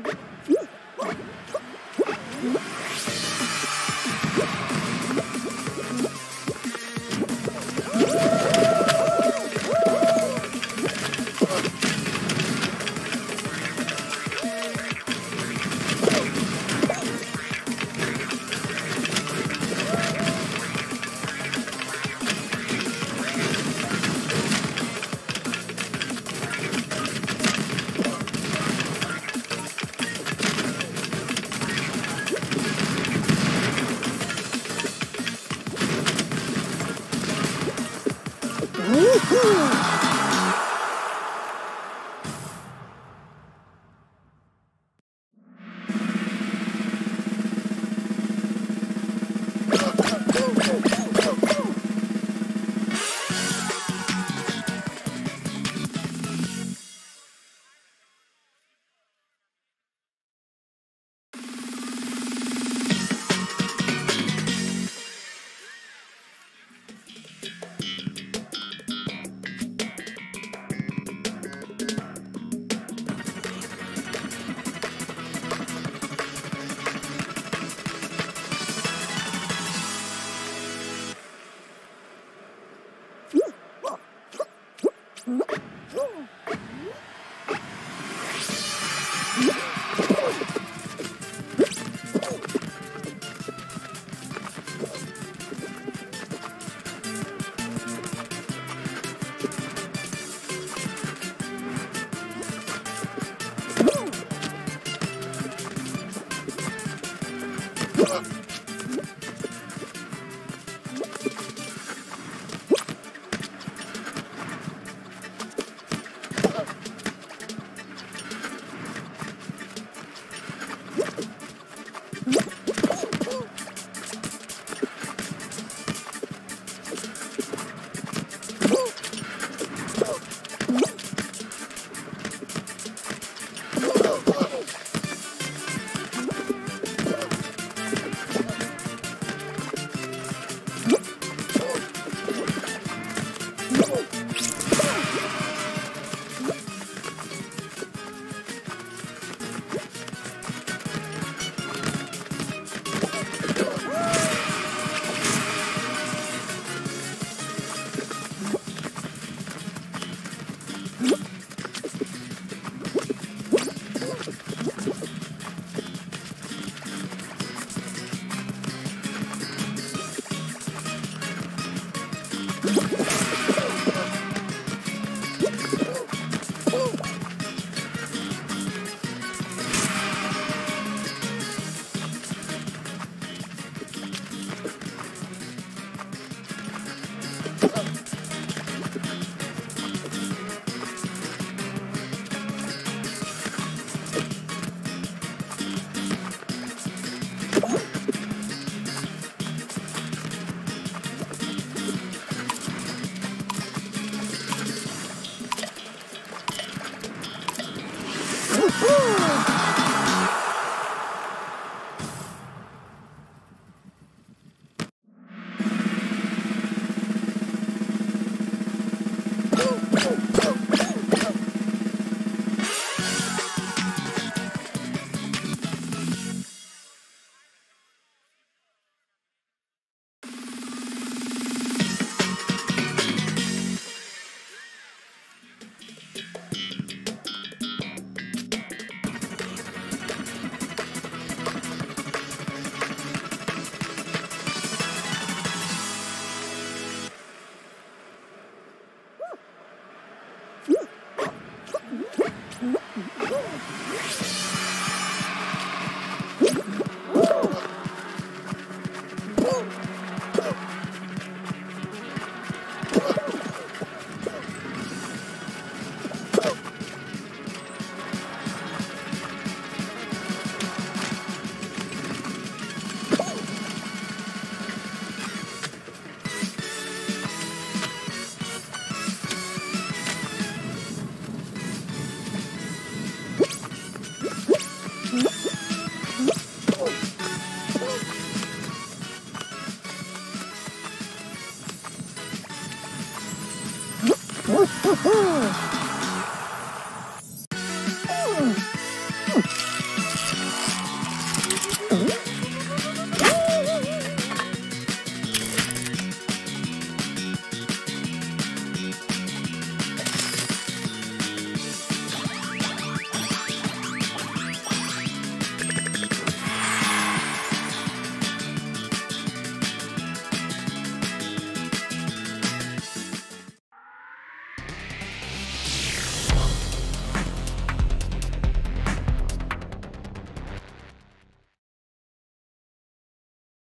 Good.